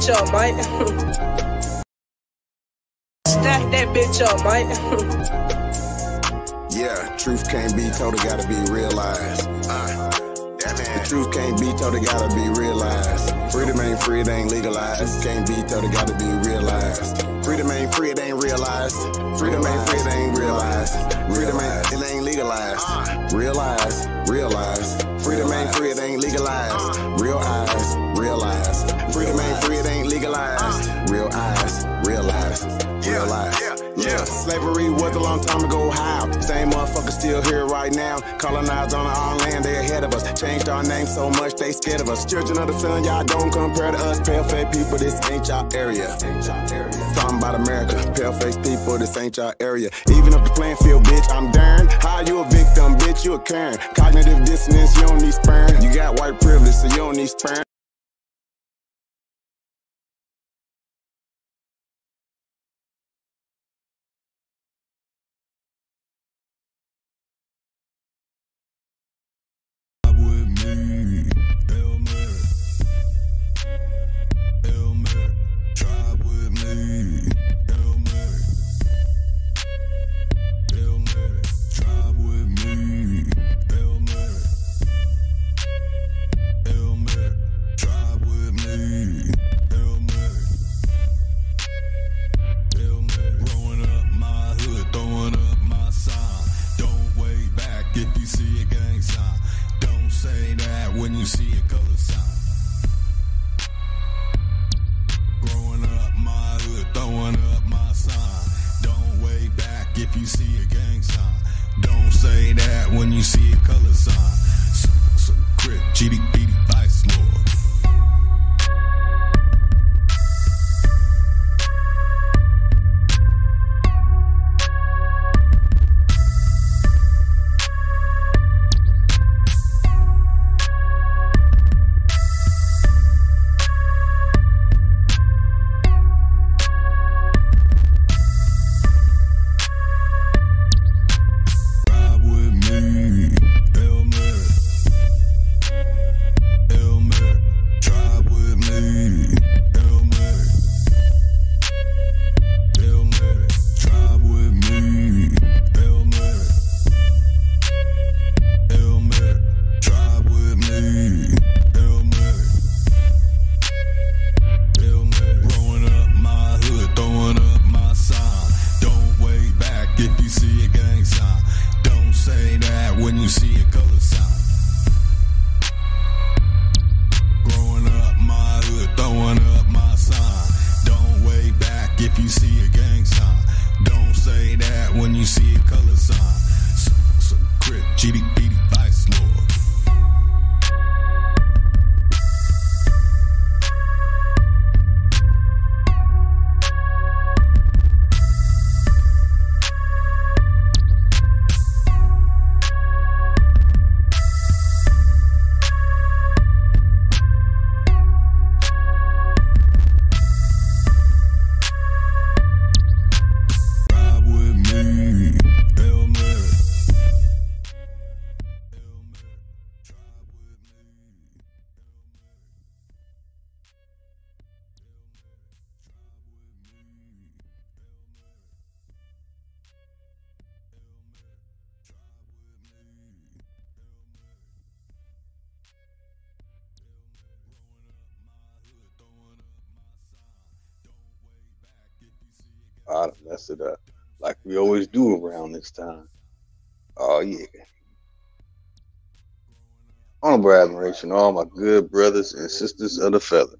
bitch up, Mike. Stack that bitch up, Mike. yeah, truth can't be told, it gotta be realized. Uh, the truth can't be told, it gotta be realized. Freedom ain't free, it ain't legalized. Can't be told, it gotta be realized. Freedom ain't free, it ain't realized. Freedom ain't free, it ain't realized. Freedom ain't, it ain't legalized. Realize, realize. Freedom ain't free, it ain't legalized. Real eyes, realize. Freedom ain't free, it ain't legalized. Real eyes, realize. Realize. Yeah, yeah. slavery was a long time ago. How? Same motherfuckers still here right now. Colonized on our own land, they ahead of us. Changed our name so much, they scared of us. Children of the sun, y'all don't compare to us. Pale face people, this ain't y'all area. Talking about America, pale face people, this ain't y'all area. Even up the playing field, bitch, I'm darn. How you a victim, bitch, you a Karen. Cognitive dissonance, you don't need sperm. You got white privilege, so you don't need sperm. I mess it up like we always do around this time. Oh yeah. Honorable admiration, all my good brothers and sisters of the feather.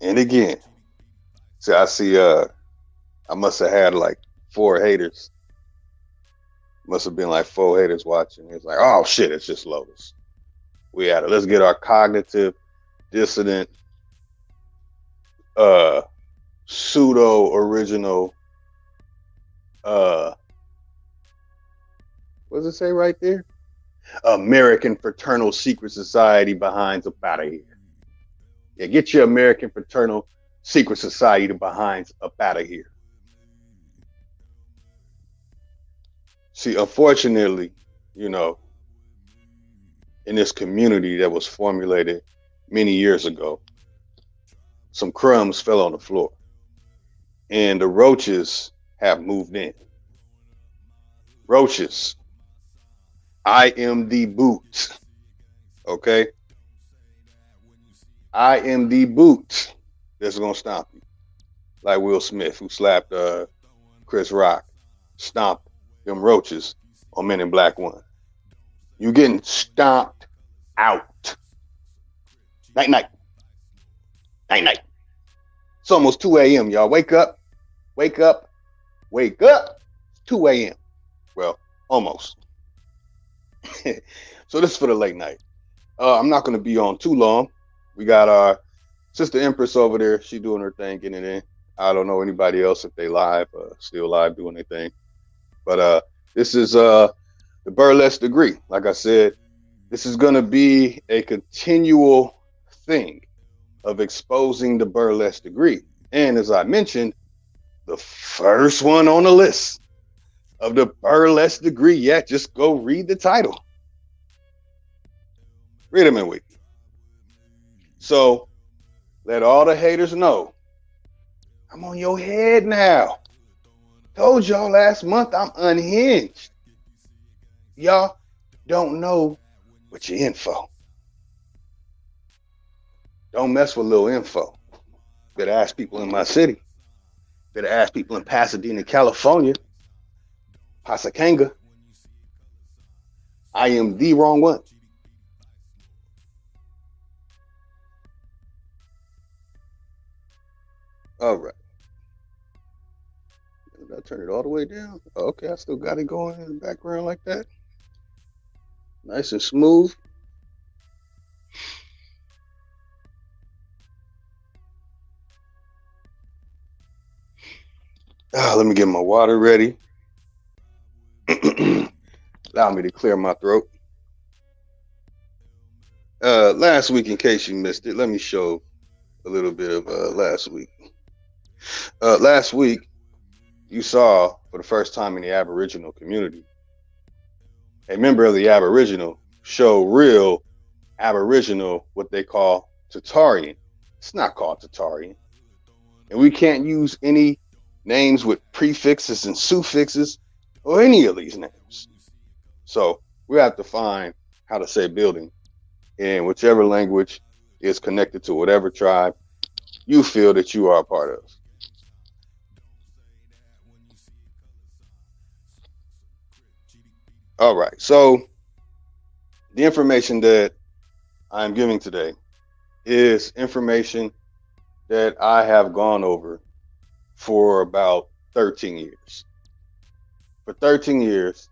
And again, see, I see. Uh, I must have had like four haters. Must have been like four haters watching. It's like, oh shit, it's just Lotus. We had it. Let's get our cognitive dissident, uh, pseudo original, uh, what does it say right there? American Fraternal Secret Society behind up out of here. Yeah, get your American Fraternal Secret Society behind up out of here. See, unfortunately, you know, in this community that was formulated many years ago, some crumbs fell on the floor. And the roaches have moved in. Roaches. I am the boot. Okay. I am the boot that's gonna stomp you. Like Will Smith, who slapped uh, Chris Rock, stomped them roaches on Men in Black One. You getting stomped out. Night night. Night night. It's almost 2 a.m. Y'all wake up. Wake up. Wake up. 2 a.m. Well, almost. so this is for the late night. Uh, I'm not going to be on too long. We got our sister Empress over there. She doing her thing, getting it in. I don't know anybody else if they live, uh, still live doing their thing. But uh, this is uh, the burlesque degree. Like I said, this is going to be a continual thing of exposing the burlesque degree. And as I mentioned, the first one on the list of the burlesque degree yet, just go read the title. Read them in week. So let all the haters know I'm on your head now. Told y'all last month I'm unhinged. Y'all don't know what your info. Don't mess with little info. Better ask people in my city. Better ask people in Pasadena, California. Pasakanga. I am the wrong one. All right. Did I turn it all the way down? Oh, okay, I still got it going in the background like that. Nice and smooth. Ah, let me get my water ready. Allow me to clear my throat. Uh, last week, in case you missed it, let me show a little bit of uh, last week. Uh, last week, you saw for the first time in the Aboriginal community a member of the Aboriginal show real Aboriginal, what they call Tatarian. It's not called Tatarian. And we can't use any names with prefixes and suffixes or any of these names. So we have to find how to say building in whichever language is connected to whatever tribe you feel that you are a part of. All right. So the information that I'm giving today is information that I have gone over for about 13 years. For 13 years,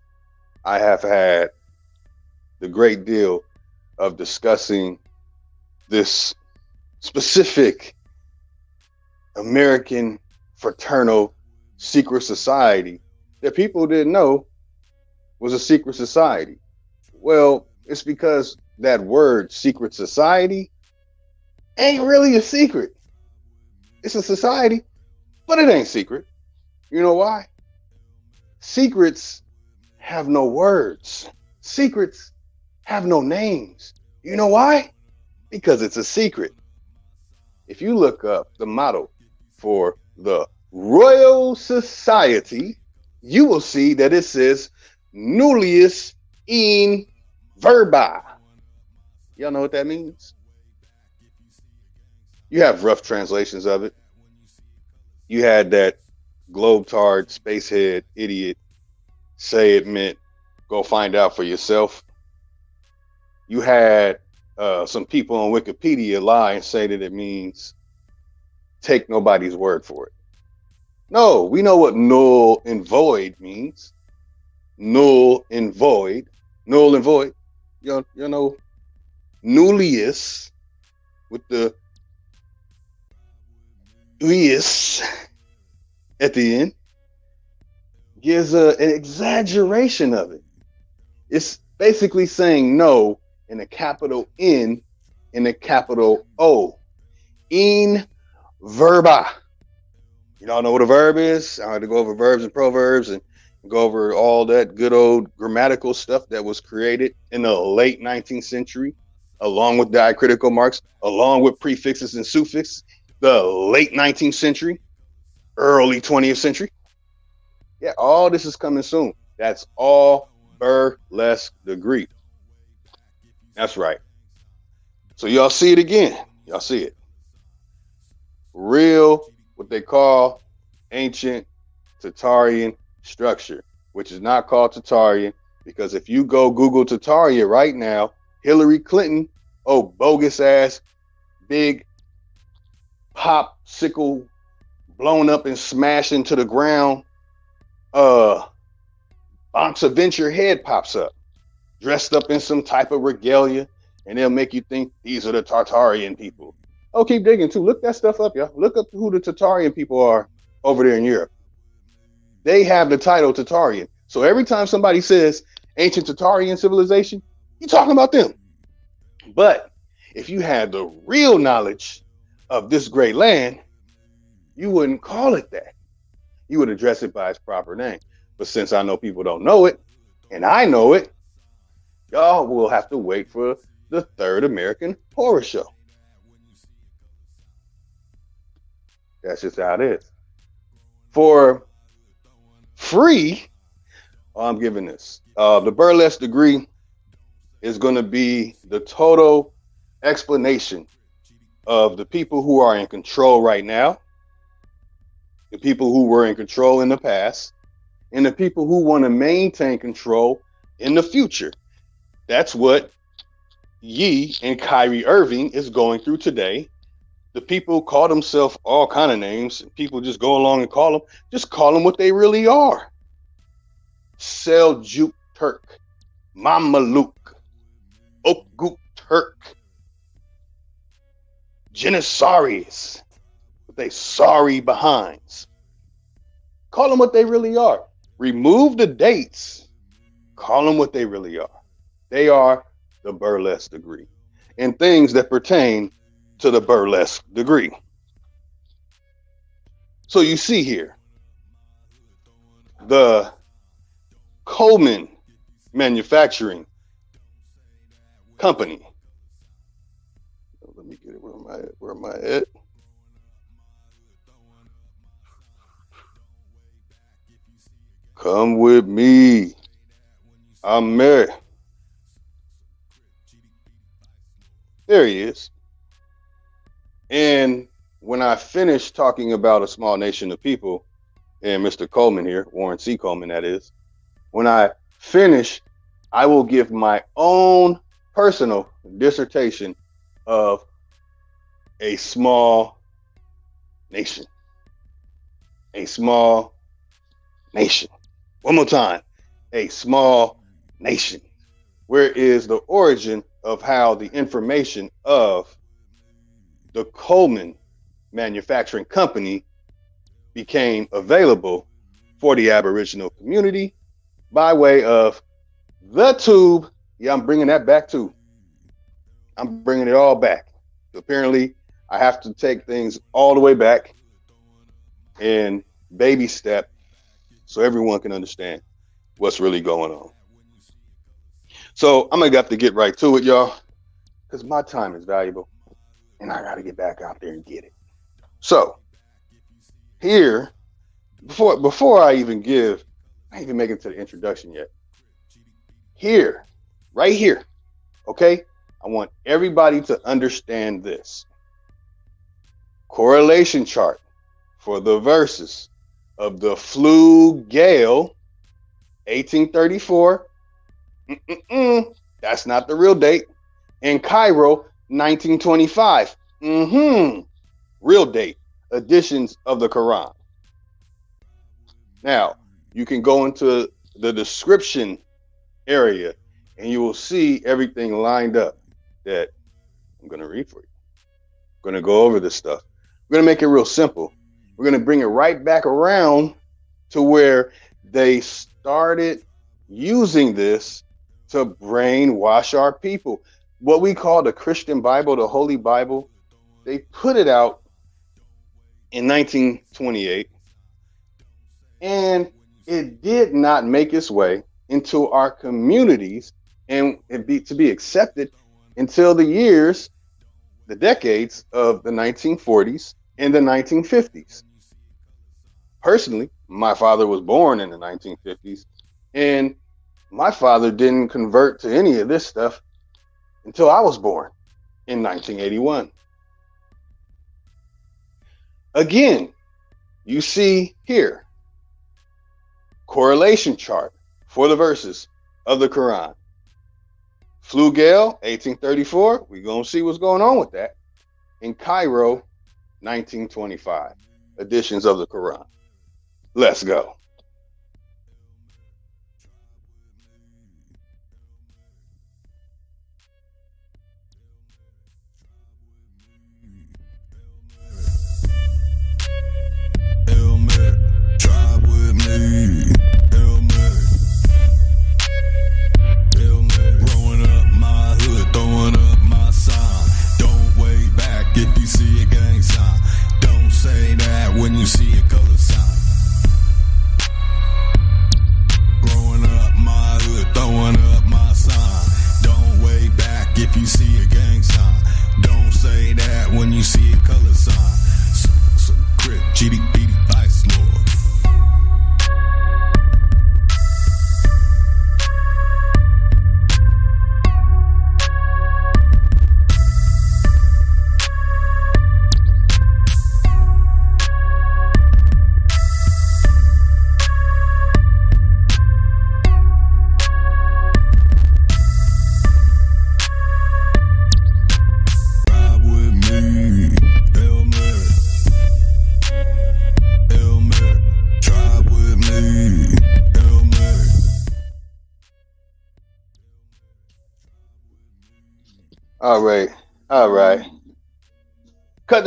I have had the great deal of discussing this specific American fraternal secret society that people didn't know was a secret society. Well, it's because that word secret society ain't really a secret. It's a society, but it ain't secret. You know why? Secrets have no words. Secrets have no names. You know why? Because it's a secret. If you look up the motto for the Royal Society, you will see that it says nullius in verba. Y'all know what that means? You have rough translations of it. You had that globetard, spacehead, idiot say it meant go find out for yourself. You had uh, some people on Wikipedia lie and say that it means take nobody's word for it. No, we know what null and void means null and void, null and void. You you know, nullius with the is at the end gives a, an exaggeration of it. It's basically saying no in a capital N in a capital O. In verba. You all know what a verb is? I had to go over verbs and proverbs and go over all that good old grammatical stuff that was created in the late 19th century, along with diacritical marks, along with prefixes and suffixes, the late 19th century, early 20th century. Yeah, all this is coming soon. That's all burlesque degree. That's right. So y'all see it again. Y'all see it. Real, what they call ancient Tartarian structure, which is not called Tartarian, because if you go Google Tartaria right now, Hillary Clinton, oh, bogus ass, big popsicle blown up and smashed into the ground, uh, Bonaventure head pops up, dressed up in some type of regalia, and they'll make you think these are the Tartarian people. Oh, keep digging too. Look that stuff up, y'all. Look up who the Tartarian people are over there in Europe. They have the title Tartarian. So every time somebody says ancient Tartarian civilization, you're talking about them. But if you had the real knowledge of this great land, you wouldn't call it that. You would address it by its proper name. But since I know people don't know it, and I know it, y'all will have to wait for the third American horror show. That's just how it is. For free, I'm giving this. Uh, the burlesque degree is going to be the total explanation of the people who are in control right now, the people who were in control in the past, and the people who want to maintain control in the future. That's what Ye and Kyrie Irving is going through today. The people call themselves all kind of names. People just go along and call them. Just call them what they really are. Seljuk Turk, Mamaluk, Okguk Turk, Janissaries, they sorry behinds. Call them what they really are. Remove the dates. Call them what they really are. They are the burlesque degree and things that pertain to the burlesque degree. So you see here the Coleman Manufacturing Company. I? Where am I at? Come with me. I'm married. There he is. And when I finish talking about a small nation of people, and Mr. Coleman here, Warren C. Coleman, that is, when I finish, I will give my own personal dissertation of a small nation. A small nation. One more time. A small nation. Where is the origin of how the information of the Coleman Manufacturing Company became available for the Aboriginal community by way of the tube. Yeah, I'm bringing that back too. I'm bringing it all back. Apparently, I have to take things all the way back and baby step so everyone can understand what's really going on. So I'm gonna have to get right to it, y'all, because my time is valuable, and I gotta get back out there and get it. So here, before before I even give, I even make it to the introduction yet. Here, right here, okay. I want everybody to understand this correlation chart for the verses of the Flugel 1834 Mm-mm-mm. That's not the real date. In Cairo, 1925. Mm-hmm. Real date. Editions of the Quran. Now, you can go into the description area and you will see everything lined up that I'm going to read for you. I'm going to go over this stuff. We're going to make it real simple. We're going to bring it right back around to where they started using this to brainwash our people. What we call the Christian Bible, the Holy Bible, they put it out in 1928. And it did not make its way into our communities and be to be accepted until the years, the decades of the 1940s and the 1950s. Personally, my father was born in the 1950s, and my father didn't convert to any of this stuff until I was born in 1981. Again, you see here correlation chart for the verses of the Quran. Flugel, 1834. We're going to see what's going on with that. In Cairo, 1925. Editions of the Quran. Let's go.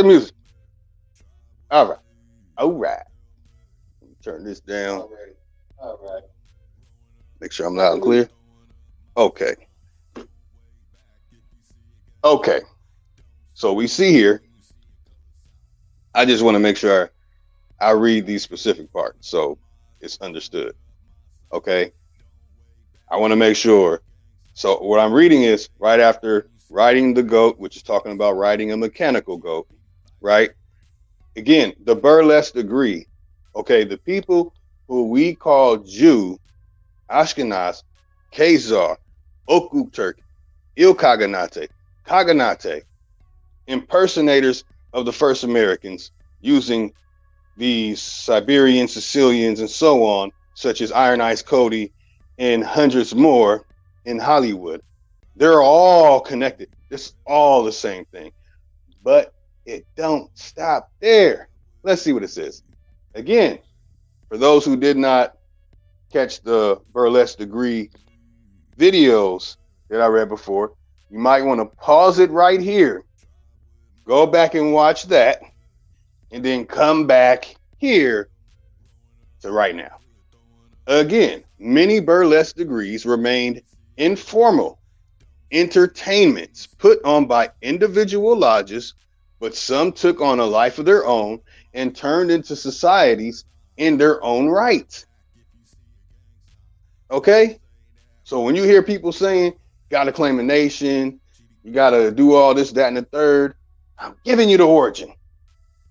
The music. All right. All right. Turn this down. All right. All right. Make sure I'm loud and clear. Okay. Okay. So we see here. I just want to make sure I read these specific parts so it's understood. Okay. I want to make sure. So what I'm reading is right after riding the goat, which is talking about riding a mechanical goat, right? Again, the burlesque degree. Okay, the people who we call Jew, Ashkenaz, Khazar, Oku-Turk, Il-Khaganate, Khaganate, impersonators of the first Americans using these Siberian Sicilians and so on, such as Iron Eyes Cody and hundreds more in Hollywood. They're all connected. It's all the same thing. But it don't stop there. Let's see what it says. Again, for those who did not catch the burlesque degree videos that I read before, you might want to pause it right here. Go back and watch that, and then come back here to right now. Again, many burlesque degrees remained informal entertainments put on by individual lodges, but some took on a life of their own and turned into societies in their own right. Okay? So when you hear people saying, gotta claim a nation, you gotta do all this, that, and the third, I'm giving you the origin.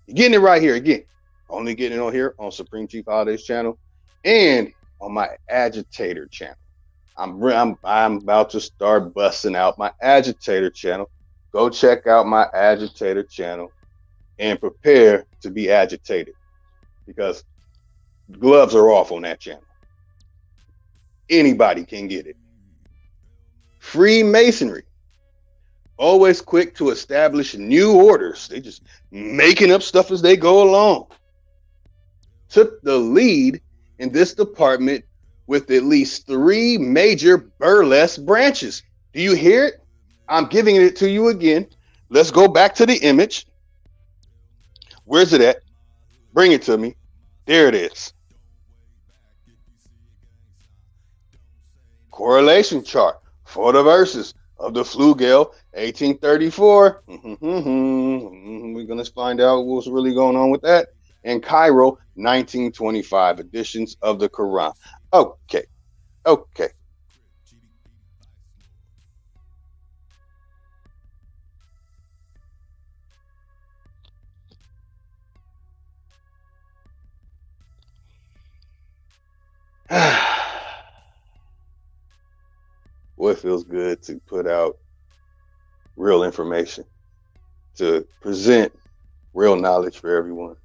You're getting it right here again. Only getting it on here on Supreme Chief Holidays channel and on my agitator channel. I'm I'm I'm about to start busting out my agitator channel. Go check out my agitator channel and prepare to be agitated because gloves are off on that channel. Anybody can get it. Freemasonry. Always quick to establish new orders. They just making up stuff as they go along. Took the lead in this department with at least three major burlesque branches. Do you hear it? I'm giving it to you again. Let's go back to the image. Where's it at? Bring it to me. There it is. Correlation chart for the verses of the Flugel 1834. We're going to find out what's really going on with that. And Cairo 1925 editions of the Quran. Okay. Okay. well, it feels good to put out real information, to present real knowledge for everyone,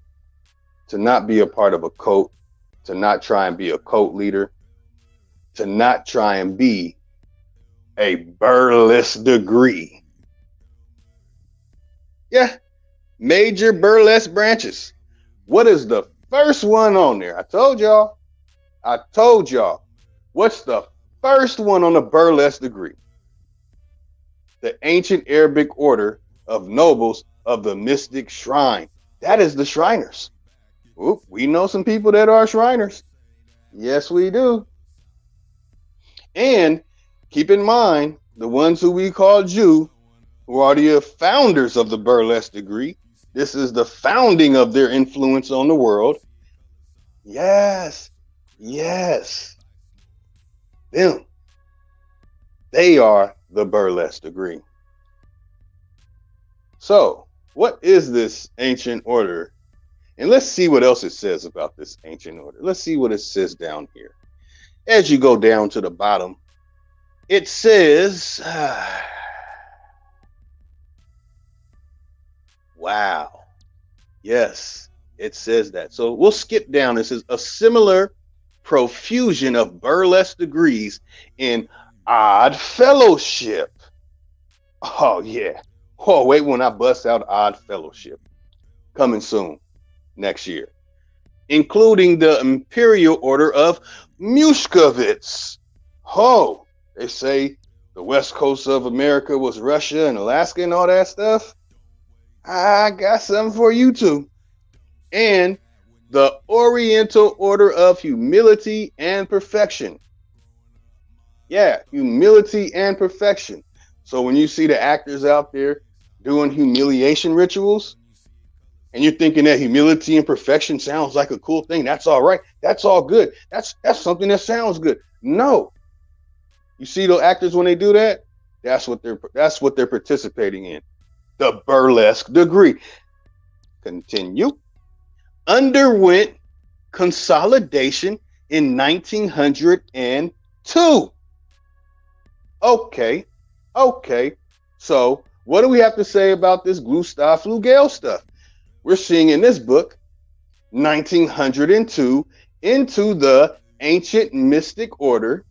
to not be a part of a cult, to not try and be a cult leader, to not try and be a burlesque degree. Yeah, major burlesque branches. What is the first one on there? I told y'all. I told y'all. What's the first one on the burlesque degree? The ancient Arabic order of nobles of the mystic shrine. That is the Shriners. Oop, we know some people that are Shriners. Yes, we do. And keep in mind, the ones who we call Jew, who are the founders of the burlesque degree, this is the founding of their influence on the world. Yes, yes. Them. They are the burlesque degree. So, what is this ancient order? And let's see what else it says about this ancient order. Let's see what it says down here. As you go down to the bottom, it says, uh, wow. Yes, it says that. So we'll skip down. It says a similar profusion of burlesque degrees in odd fellowship. Oh, yeah. Oh, wait when I bust out odd fellowship. Coming soon next year, including the Imperial Order of Muscovites. Oh, they say the west coast of America was Russia and Alaska and all that stuff. I got something for you too. And the Oriental Order of Humility and Perfection. Yeah, humility and perfection. So when you see the actors out there doing humiliation rituals, and you're thinking that humility and perfection sounds like a cool thing, that's all right. That's all good. That's that's something that sounds good. No. You see the actors when they do that? That's what they're that's what they're participating in. The burlesque degree. Continue. Underwent consolidation in 1902. Okay. Okay. So, what do we have to say about this Gustav Flugel stuff? We're seeing in this book, 1902, into the ancient mystic order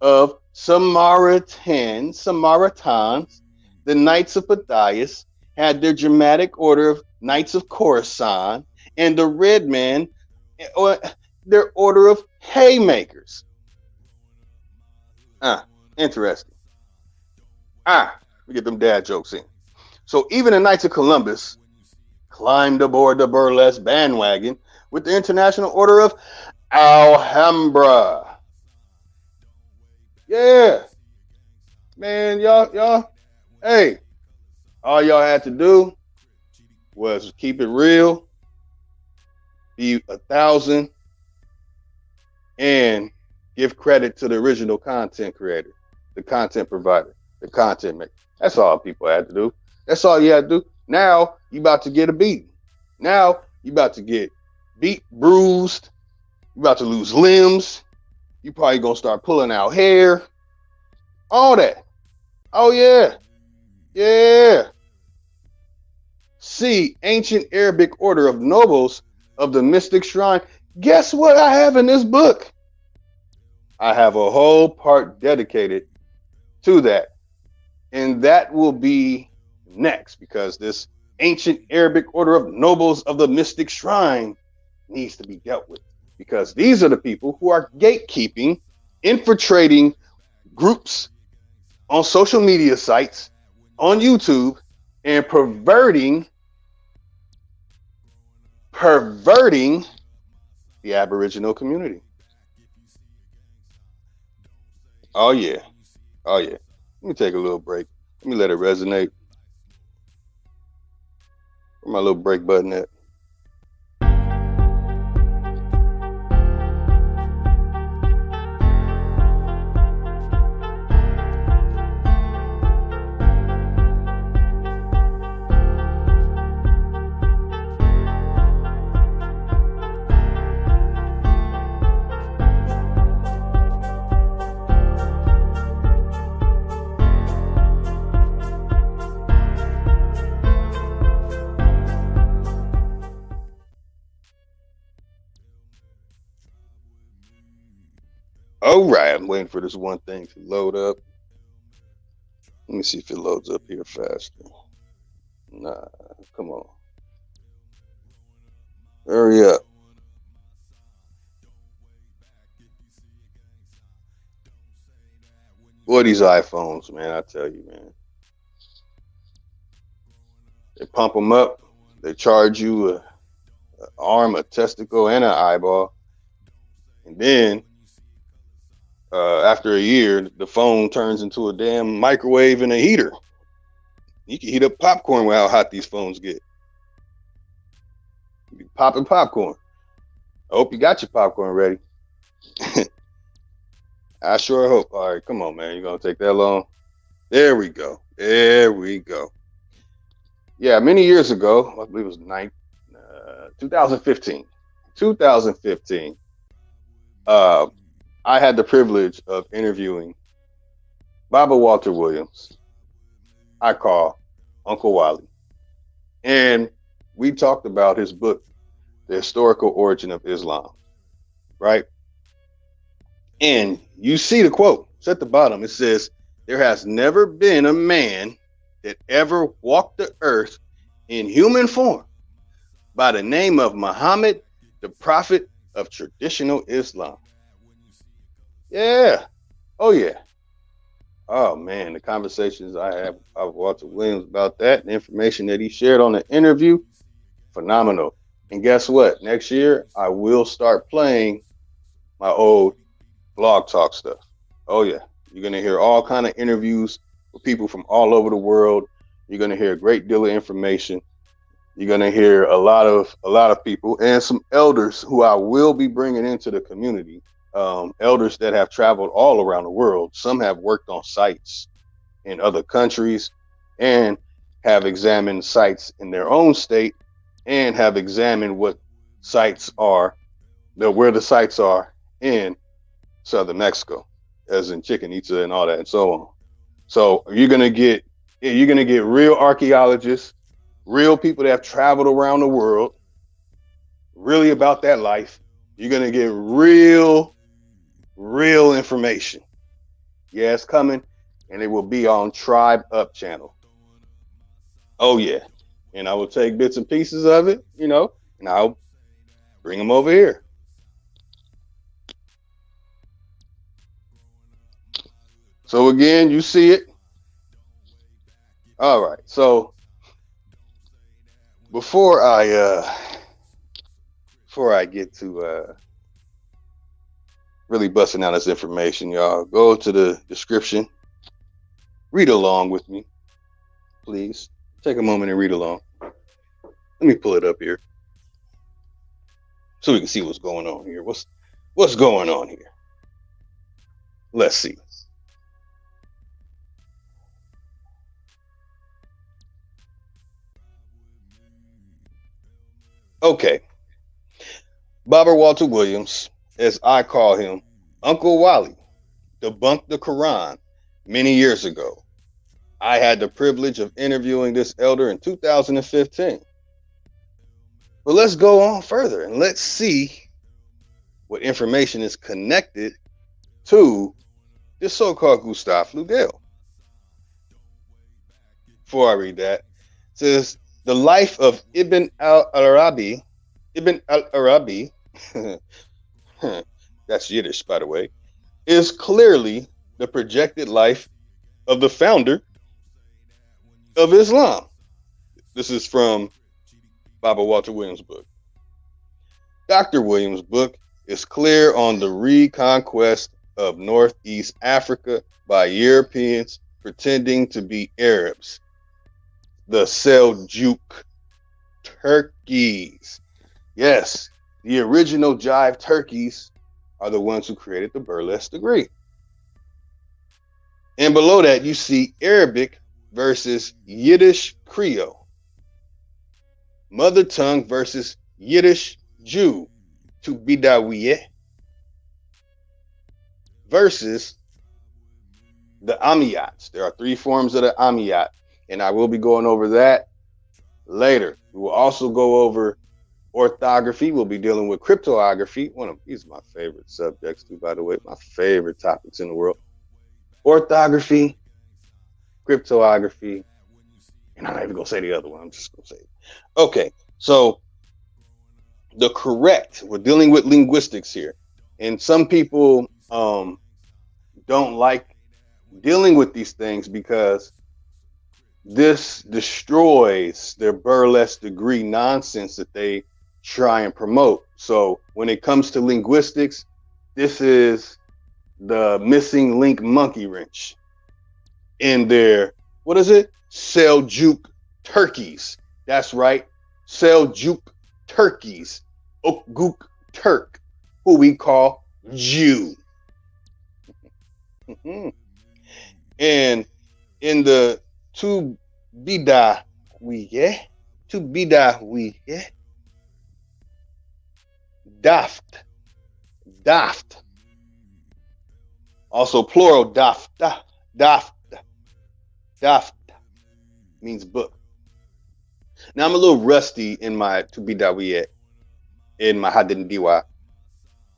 of Samaritans, Samaritans, the Knights of Pythias, had their dramatic order of Knights of Khorasan, and the Red Man, or their order of haymakers. Ah, interesting. Ah, we get them dad jokes in. So even the Knights of Columbus climbed aboard the burlesque bandwagon with the International Order of Alhambra. Yeah. Man, y'all, y'all, hey, all y'all had to do was keep it real, be a thousand, and give credit to the original content creator, the content provider, the content maker. That's all people had to do. That's all you had to do. Now you about to get a beat. Now you about to get beat, bruised. You about to lose limbs. You probably gonna start pulling out hair. All that. Oh yeah. Yeah. See, ancient Arabic order of nobles of the mystic shrine. Guess what I have in this book? I have a whole part dedicated to that. And that will be next because this ancient Arabic order of nobles of the mystic shrine needs to be dealt with because these are the people who are gatekeeping, infiltrating groups on social media sites, on YouTube, and perverting perverting the Aboriginal community. Oh yeah. Oh yeah. Let me take a little break. Let me let it resonate. Where my little break button at? For this one thing to load up. Let me see if it loads up here faster. Nah, come on. Hurry up. Boy, these iPhones, man, I tell you, man. They pump them up. They charge you a, a arm, a testicle, and an eyeball. And then uh, after a year, the phone turns into a damn microwave and a heater. You can heat up popcorn with how hot these phones get. You be popping popcorn. I hope you got your popcorn ready. I sure hope. All right, come on, man. You gonna take that long? There we go. There we go. Yeah, many years ago, I believe it was nine, uh, 2015. 2015. Uh, I had the privilege of interviewing Baba Walter Williams. I call Uncle Wally. And we talked about his book, The Historical Origin of Islam, right? And you see the quote, it's at the bottom. It says, There has never been a man that ever walked the earth in human form by the name of Muhammad, the prophet of traditional Islam. Yeah. Oh, yeah. Oh, man. The conversations I have with Walter Williams about that, the information that he shared on the interview, phenomenal. And guess what? Next year, I will start playing my old blog talk stuff. Oh, yeah. You're going to hear all kind of interviews with people from all over the world. You're going to hear a great deal of information. You're going to hear a lot of a lot of people and some elders who I will be bringing into the community um, elders that have traveled all around the world. Some have worked on sites in other countries and have examined sites in their own state and have examined what sites are, where the sites are in southern Mexico, as in Chichen Itza and all that and so on. So you're gonna get you're gonna get real archaeologists, real people that have traveled around the world, really about that life. You're gonna get real real information. Yeah, it's coming, and it will be on Tribe Up channel. Oh yeah, and I will take bits and pieces of it, you know, and I'll bring them over here. So again, you see it. All right. So before I uh before I get to uh really busting out this information, y'all. Go to the description. Read along with me, please. Take a moment and read along. Let me pull it up here so we can see what's going on here. What's what's going on here? Let's see. Okay. Baba Walter Williams as I call him, Uncle Wally, debunked the Quran many years ago. I had the privilege of interviewing this elder in 2015. But let's go on further and let's see what information is connected to this so-called Gustav Flugel. Before I read that, says the life of Ibn al-Arabi, Ibn al-Arabi that's Yiddish, by the way, is clearly the projected life of the founder of Islam. This is from Baba Walter Williams' book. Dr. Williams' book is clear on the reconquest of Northeast Africa by Europeans pretending to be Arabs, the Seljuk Turkeys. Yes, the original jive turkeys are the ones who created the burlesque degree. And below that, you see Arabic versus Yiddish Creole. Mother tongue versus Yiddish Jew to Bidawiye versus the Ammiyats. There are three forms of the Ammiyat, and I will be going over that later. We will also go over orthography. We'll be dealing with cryptography. One of these my favorite subjects, too, by the way, my favorite topics in the world. Orthography, cryptography, and I'm not even gonna say the other one. I'm just gonna say it. Okay, so the correct, we're dealing with linguistics here. And some people um don't like dealing with these things because this destroys their burlesque degree nonsense that they try and promote. So when it comes to linguistics, this is the missing link monkey wrench in their what is it? Seljuk turkeys. That's right. Seljuk turkeys. Okguk Turk, who we call Jew. Mm-hmm. and in the two bida we yeah, two bida we yeah, daft, daft. Also plural daft, daft, daft means book. Now I'm a little rusty in my to be dawiyat in my Hadendowa,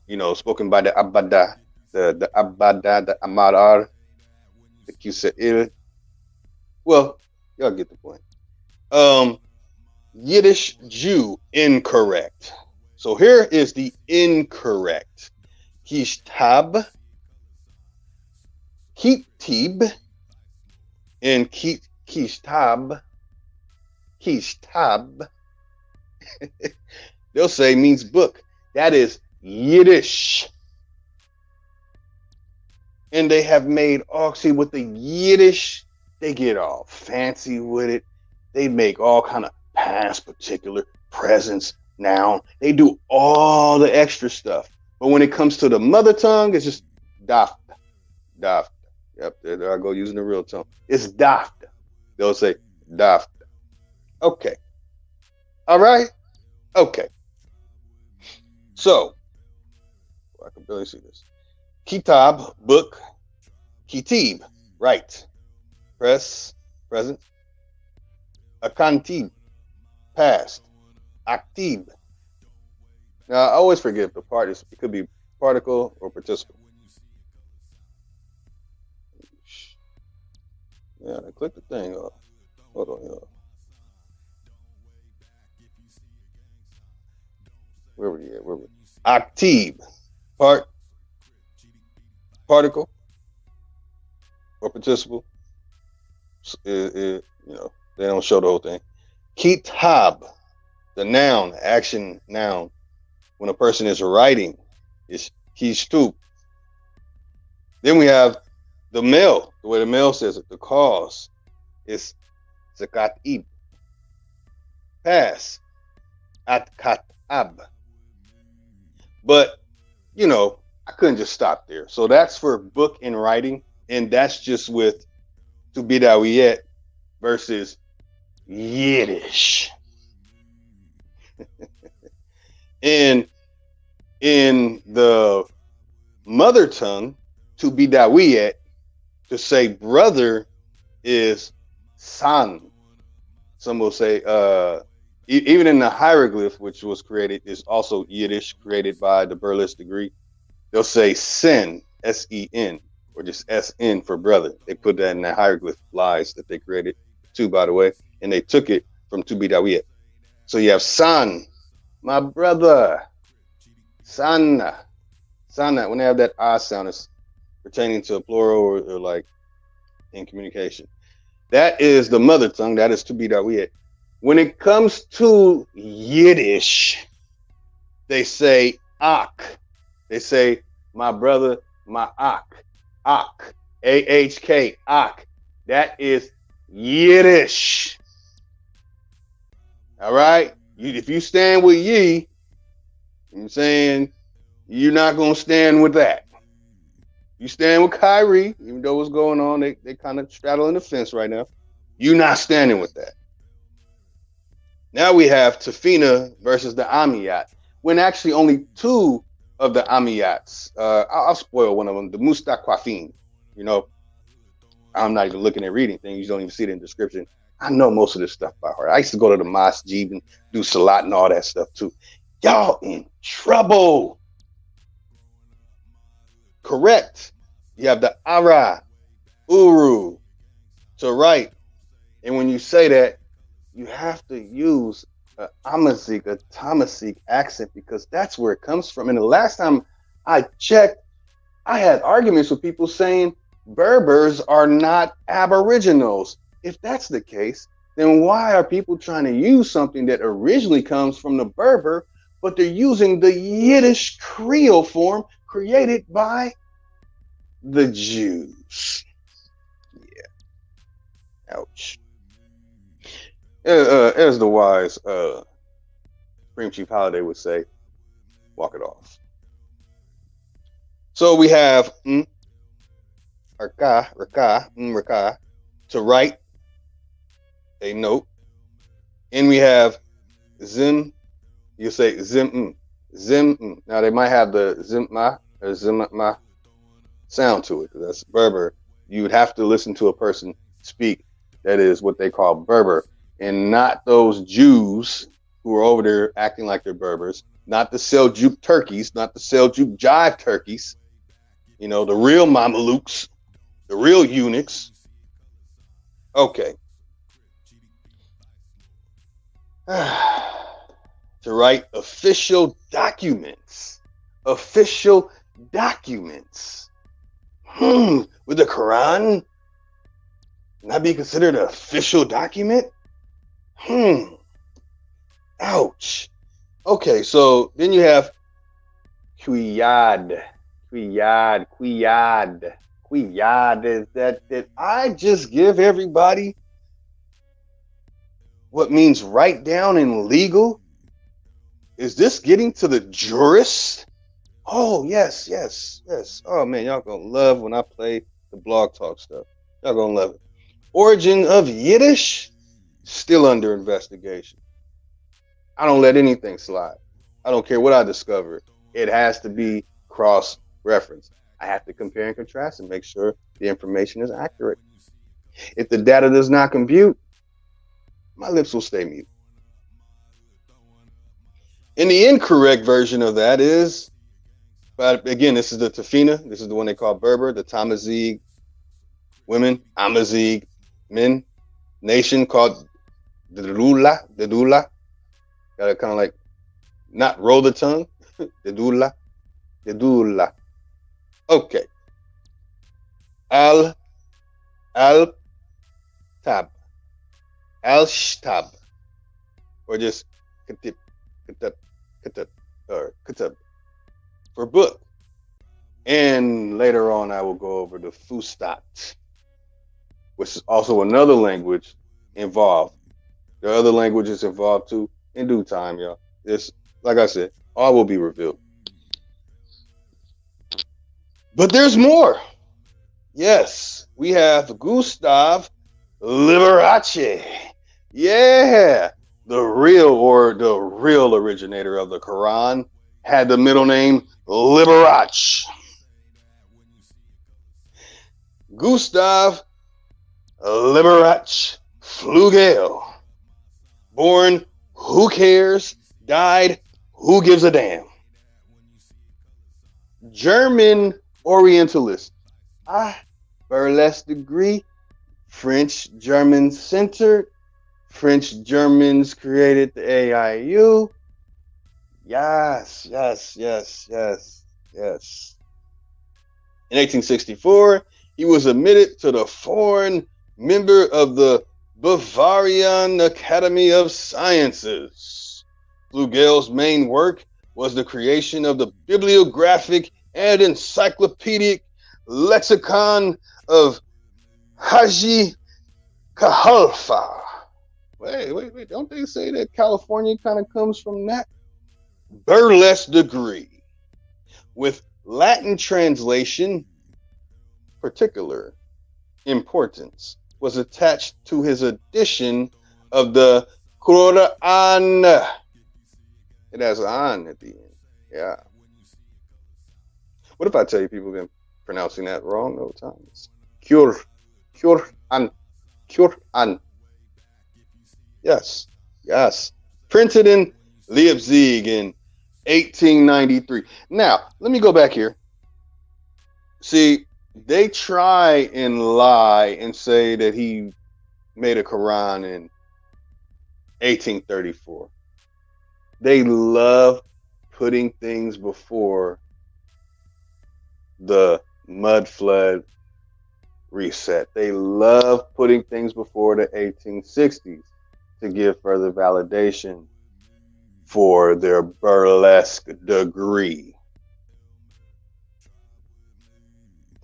you know, spoken by the abada, the the abada, the amadar, the kusail. Well, y'all get the point. Um, Yiddish Jew incorrect. So here is the incorrect. Kishtab, Kitib, and Kishtab, Kishtab. They'll say means book. That is Yiddish. And they have made all see with the Yiddish, they get all fancy with it. They make all kind of past particular presence noun. They do all the extra stuff. But when it comes to the mother tongue, it's just daft. Daft. Yep, there, there I go using the real tongue. It's daft. They'll say daft. Okay. All right. Okay. So, I can barely see this. Kitab, book. Kitib, right. Press, present. Akantib, past. Actib. Now, I always forget the part it could be particle or participle. Yeah, I click the thing off. Hold on, y'all. Where were you at? Where were Active. Part. Particle. Or participle. It, it, you know, they don't show the whole thing. Kitab. The noun, action noun. When a person is writing, is kistub. Then we have the male, the way the male says it, the cause is zakatib. Pass. At katab. But, you know, I couldn't just stop there. So that's for book and writing. And that's just with to be that we yet versus Yiddish. And in the mother tongue, to be that we yet, to say brother is san. Some will say uh even in the hieroglyph, which was created, is also Yiddish, created by the Burles degree. They'll say sin, S E N, or just S N for brother. They put that in the hieroglyph lies that they created, too, by the way, and they took it from Tubi Dawiyat. So you have son, my brother, sana, sana. When they have that ah sound, it's pertaining to a plural or, or like in communication. That is the mother tongue. That is Tubi Dawiyat. When it comes to Yiddish, they say ak. They say my brother, my ak. Ak. A H K. Ak. That is Yiddish. All right? You, if you stand with ye, I'm saying you're not gonna stand with that. You stand with Kyrie, even though what's going on, they they kind of straddling the fence right now. You're not standing with that. Now we have Tifinagh versus the Ammiyat, when actually only two of the Ammiyats, uh, I'll, I'll, spoil one of them, the Mustaqafin. You know, I'm not even looking at reading things, you don't even see it in the description. I know most of this stuff by heart. I used to go to the mosque and do salat and all that stuff too. Y'all in trouble. Correct. You have the ara, uru, to write. And when you say that, you have to use a Amazigh, a Tamasig accent because that's where it comes from. And the last time I checked, I had arguments with people saying Berbers are not Aboriginals. If that's the case, then why are people trying to use something that originally comes from the Berber, but they're using the Yiddish Creole form created by the Jews? Yeah. Ouch. Uh, as the wise uh, Supreme Chief Holiday would say, walk it off. So we have mm, Raka, Raka, mm, Raka, to write a note. And we have Zim, you say Zim, mm, Zim. Mm. Now they might have the Zimma or Zimma sound to it. That's Berber. You would have to listen to a person speak that is what they call Berber and not those Jews who are over there acting like they're Berbers, not the Seljuk turkeys, not the Seljuk jive turkeys, you know, the real Mamelukes, the real eunuchs. Okay. to write official documents. Official documents. Hmm. Would the Quran not be considered an official document? Hmm. Ouch. Okay, so then you have Qiyad. Qiyad, Qiyad, Qiyad is that that I just give everybody what means write down in legal? Is this getting to the jurist? Oh, yes, yes, yes. Oh man, y'all gonna love when I play the blog talk stuff. Y'all gonna love it. Origin of Yiddish still under investigation. I don't let anything slide. I don't care what I discover. It has to be cross referenced. I have to compare and contrast and make sure the information is accurate. If the data does not compute, my lips will stay mute. And the incorrect version of that is, but again, this is the Tifinagh. This is the one they call Berber, the Tamazight women, Amazigh men, nation called the Dula, the Dula. Gotta kind of like not roll the tongue. the Dula, the Dula. Okay. Al Al Tab. Al Shtab. Or just Katib Katab Katab or Katab for book. And later on I will go over the Fustat, which is also another language involved. There are other languages involved too in due time, y'all. It's like I said, all will be revealed. But there's more. Yes, we have Gustav Liberace. Yeah, the real or the real originator of the Quran had the middle name Liberace. Gustav Liberace Flugel. Born, who cares? Died, who gives a damn? German Orientalist. Ah, burlesque degree, French German centered. French Germans created the AIU. Yes, yes, yes, yes, yes. In 1864, he was admitted to the foreign member of the Bavarian Academy of Sciences. Flugel's main work was the creation of the bibliographic and encyclopedic lexicon of Haji Kahalfa. Wait, wait, wait. Don't they say that California kind of comes from that? Burlesque degree with Latin translation, particular importance, was attached to his edition of the Quran. It has an at the end. Yeah. What if I tell you people have been pronouncing that wrong all the time? Cure, cure, an, cure, an. Yes, yes. Printed in Leipzig in 1893. Now, let me go back here. See, they try and lie and say that he made a Quran in 1834. They love putting things before the mud flood reset. They love putting things before the 1860s to give further validation for their burlesque degree.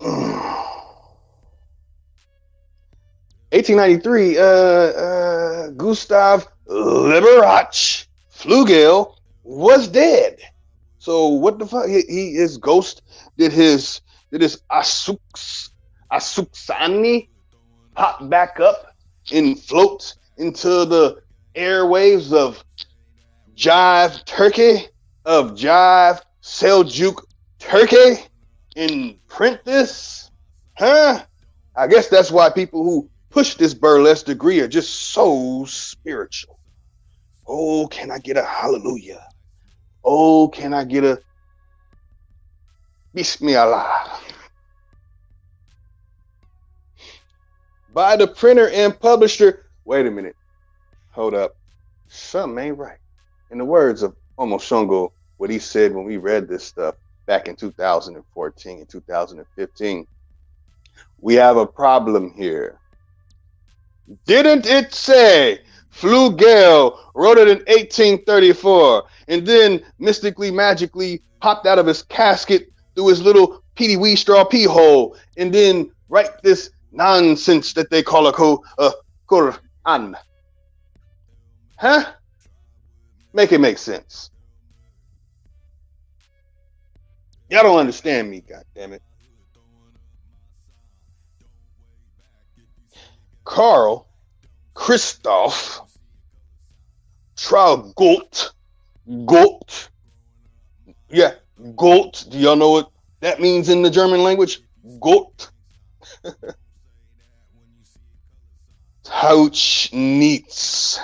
1893, uh, uh, Gustav Liberach Flugel was dead. So what the fuck? He, he his ghost did his did his Asux Asuksani pop back up and float into the airwaves of Jive Turkey of Jive Seljuk Turkey and print this? Huh? I guess that's why people who push this burlesque degree are just so spiritual. Oh, can I get a hallelujah? Oh, can I get a Bismillah? By the printer and publisher. Wait a minute. Hold up. Something ain't right. In the words of Omo Shongo, what he said when we read this stuff back in 2014 and 2015, we have a problem here. Didn't it say Flugel wrote it in 1834 and then mystically, magically popped out of his casket through his little Petey Wee straw pee hole and then write this nonsense that they call a, co- a Quran? Huh? Make it make sense. Y'all don't understand me, God damn it. Carl Christoph Traugott Gott. Yeah, Gott. Do y'all know what that means in the German language? Gott. Tauchnitz,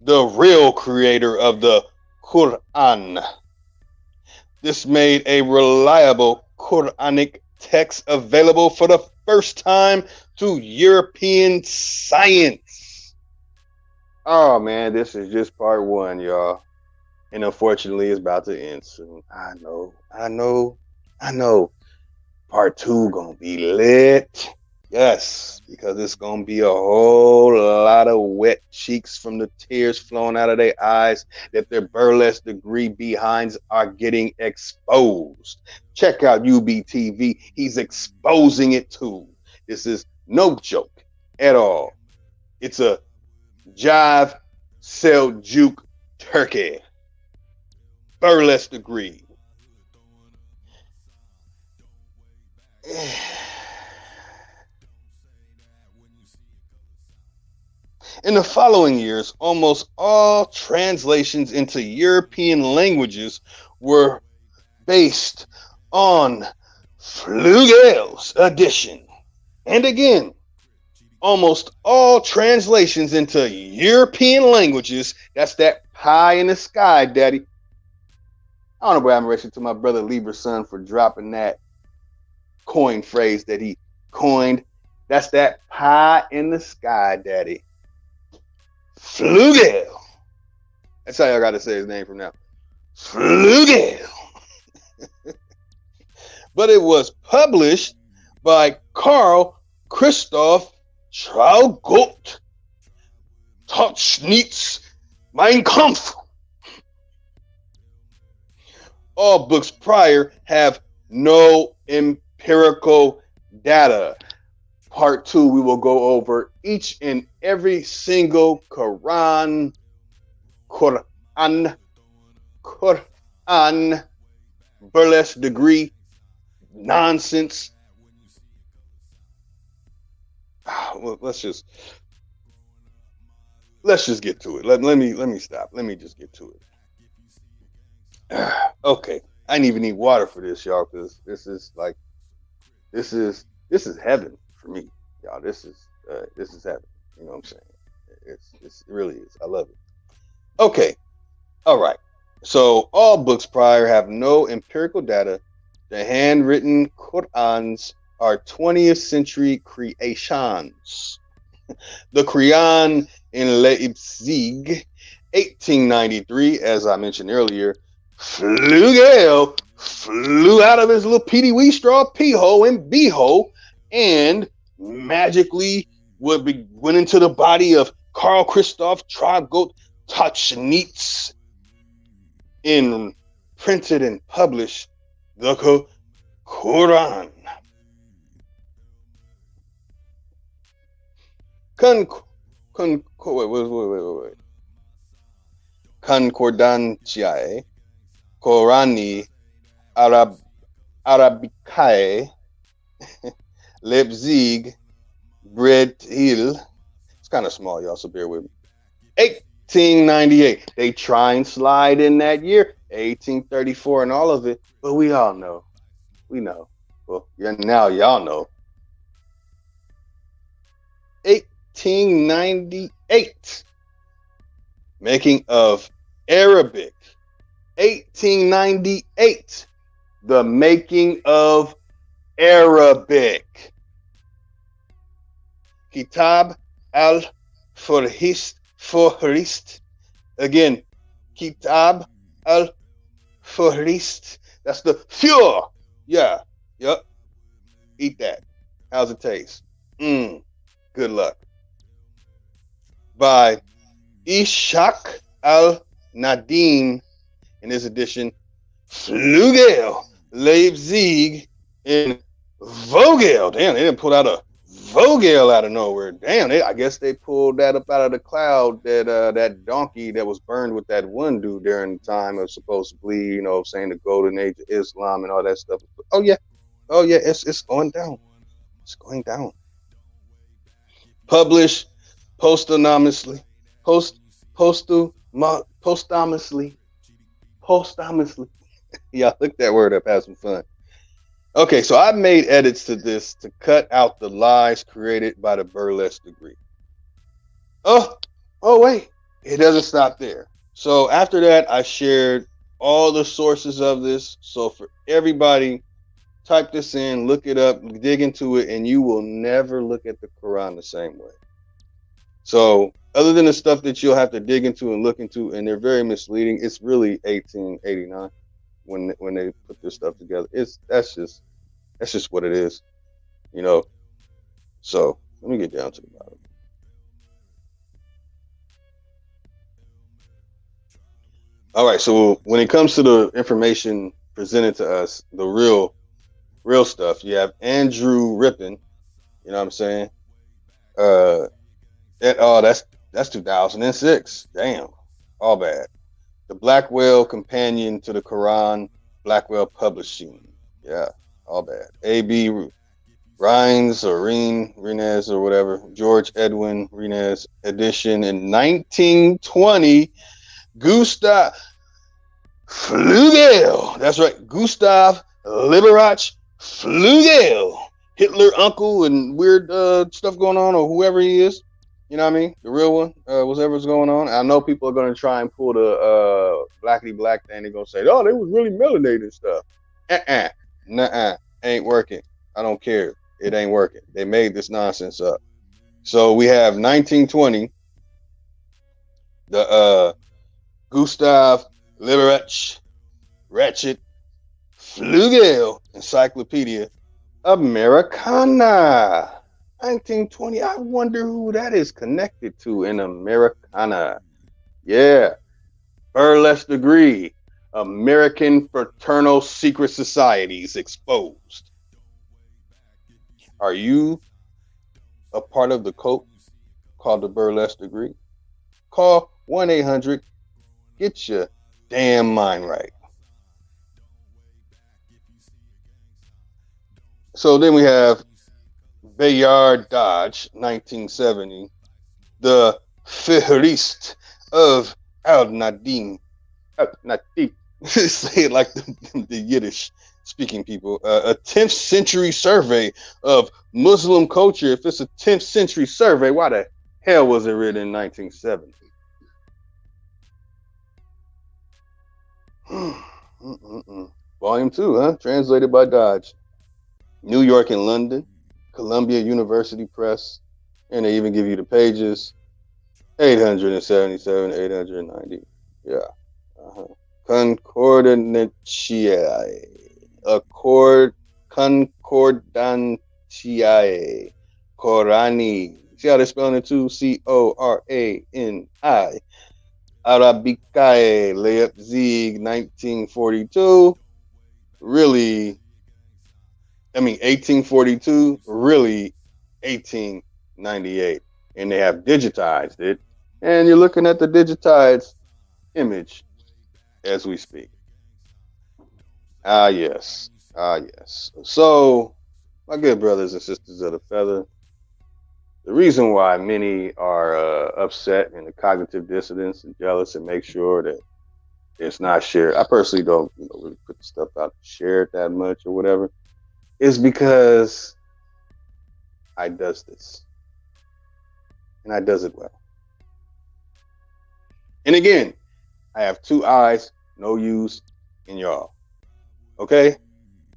the real creator of the Quran. This made a reliable Quranic text available for the first time to European science. Oh man, this is just part one, y'all. And unfortunately, it's about to end soon. I know, I know, I know. Part two gonna be lit. Yes, because it's gonna be a whole lot of wet cheeks from the tears flowing out of their eyes that their burlesque degree behinds are getting exposed. Check out UBTV. He's exposing it too. This is no joke at all. It's a Jive Seljuk Turkey burlesque degree. In the following years, almost all translations into European languages were based on Flugel's edition. And again, almost all translations into European languages, that's that pie in the sky, daddy. Know where to my brother Libra son for dropping that coin phrase that he coined. That's that pie in the sky, daddy. Flugel. That's how y'all got to say his name from now. Flugel. but it was published by Carl Christoph Traugott. Tauchnitz Mein Kampf. All books prior have no empirical data part two, we will go over each and every single Quran, Quran, Quran, burlesque degree, nonsense. Ah, well, let's just let's just get to it. Let, let me let me stop. Let me just get to it. okay, I didn't even need water for this, y'all, because this is like this is this is heaven for me, y'all. This is uh, this is heaven. You know what I'm saying? It's, it's it really is. I love it. Okay, all right. So all books prior have no empirical data. The handwritten Qurans are 20th century creations. the Quran in Leipzig, 1893, as I mentioned earlier, Flugel flew out of his little petey wee straw pee hole and bee hole and magically would be went into the body of Carl Christoph Traugott Tauchnitz and printed and published the Quran. Con, con, wait, wait, wait, wait, wait. Concordantiae, Corani, Arab, Arabicae, Leipzig, Bread Hill. It's kind of small, y'all, so bear with me. 1898. They try and slide in that year, 1834, and all of it, but we all know. We know. Well, yeah, now y'all know. 1898. Making of Arabic. 1898. The making of Arabic. Kitab al Furhist. Furhist. Again, Kitab al Furhist. That's the Fur. Yeah. Yep. Eat that. How's it taste? Mmm. Good luck. By Ishak al Nadim in this edition, Flugel Leipzig in Vogel. Damn, they didn't pull out a Vogel out of nowhere. Damn, they, I guess they pulled that up out of the cloud. That uh, that donkey that was burned with that one dude during the time of supposedly, you know, saying the golden age of Islam and all that stuff. Oh yeah, oh yeah, it's it's going down. It's going down published posthumously, post postal posthumously, posthumously. yeah, look that word up, have some fun. Okay, so I made edits to this to cut out the lies created by the burlesque degree. Oh, oh wait, it doesn't stop there. So after that, I shared all the sources of this. So for everybody type this in, look it up, dig into it, and you will never look at the Quran the same way. So, other than the stuff that you'll have to dig into and look into, and they're very misleading, it's really 1889 when when they put this stuff together. It's that's just that's just what it is, you know. So let me get down to the bottom. All right, so when it comes to the information presented to us, the real real stuff. You have Andrew Rippin. You know what I'm saying? Uh, that, oh, that's that's 2006. Damn, all bad. The Blackwell Companion to the Quran, Blackwell Publishing. Yeah, all bad. A.B. Rhines or Reen, Renez or whatever, George Edwin Renez edition in 1920. Gustav Flugel. That's right. Gustav Liberach Flugel, Hitler uncle, and weird uh, stuff going on, or whoever he is. You know what I mean? The real one, uh, whatever's going on. I know people are going to try and pull the uh, blackity black thing. They're going to say, oh, they was really melanated stuff. Uh-uh. Nuh-uh. Ain't working. I don't care. It ain't working. They made this nonsense up. So we have 1920, the uh, Gustav Liberach Ratchet Flugel Encyclopedia Americana. 1920. I wonder who that is connected to in Americana. Yeah. Burlesque degree. American Fraternal Secret Societies exposed. Are you a part of the cult called the Burlesque degree? Call 1 800. Get your damn mind right. So then we have Bayard Dodge, 1970, the Fihrist of Al Nadim. Al Nadim. Say it like the, the Yiddish speaking people. Uh, a 10th century survey of Muslim culture. If it's a 10th century survey, why the hell was it written in 1970? Volume two, huh? Translated by Dodge. New York and London, Columbia University Press, and they even give you the pages. 877, 890. Yeah. Uh-huh. Accord Concordantiae. Corani. See how they're spelling it too? C O R A N I. Arabicae Leipzig 1942. Really, I mean, 1842, really 1898. And they have digitized it. And you're looking at the digitized image as we speak. Ah, yes. Ah, yes. So, my good brothers and sisters of the feather, the reason why many are uh, upset and the cognitive dissonance and jealous and make sure that it's not shared. I personally don't you know, really put the stuff out to share it that much or whatever. Is because I does this. And I does it well. And again, I have two eyes, no use in y'all. Okay?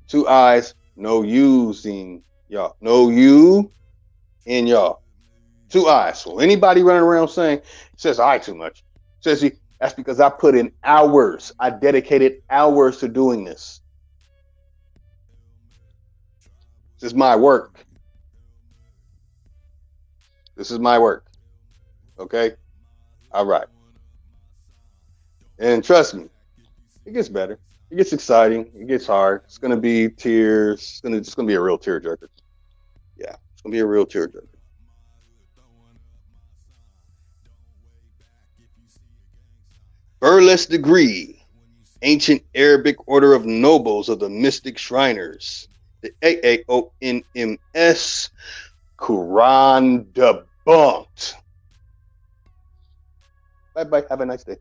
Two eyes, no using y'all. No you in y'all. Two eyes. So anybody running around saying says I too much, says he that's because I put in hours. I dedicated hours to doing this. This is my work. This is my work. Okay? All right. And trust me, it gets better. It gets exciting. It gets hard. It's gonna be tears. It's gonna it's gonna be a real tearjerker. Yeah, it's gonna be a real tearjerker. Burles degree, ancient Arabic order of nobles of the mystic Shriners, the AAONMS, Quran debunked. Bye bye. Have a nice day.